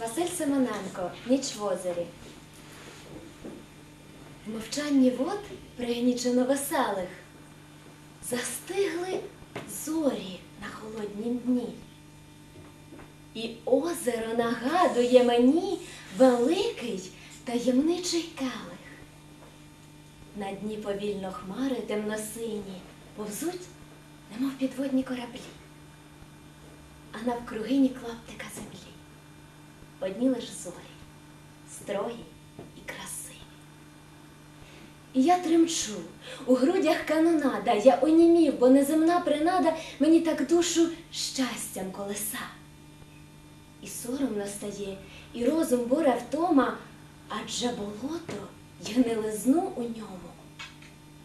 Василь Семененко, Ніч в озері. В мовчанні вод пригнічено веселих. Застигли зорі на холоднім дні. І озеро нагадує мені великий таємничий келих. На дні повільно хмари темно-сині повзуть, немов підводні кораблі, а навкругині клаптика землі. Одні лиш зорі, строгі і красиві. І я тремчу, у грудях канонада, я онімів, бо неземна принада мені так душу щастям колеса. І соромно стає, і розум буре втома, адже болото й гнилизну у ньому,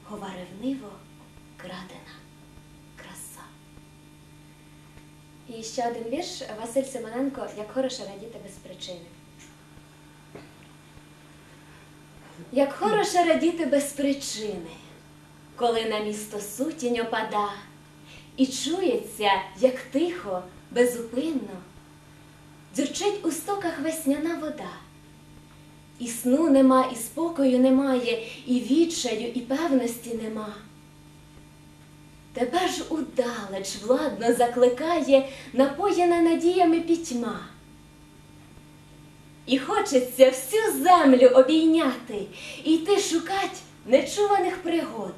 хова ревниво І ще один вірш Василь Семененко Як хороше радіти без причини. Як хороше радіти без причини, коли на місто сутінь опада, і чується, як тихо, безупинно, дзюрчить у стоках весняна вода. І сну нема, і спокою немає, і відчаю, і певності нема. Тебе ж удалеч владно закликає, напоєна надіями пітьма. І хочеться всю землю обійняти і йти шукать нечуваних пригод.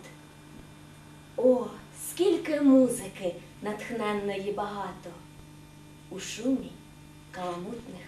О, скільки музики натхненної багато у шумі каламутних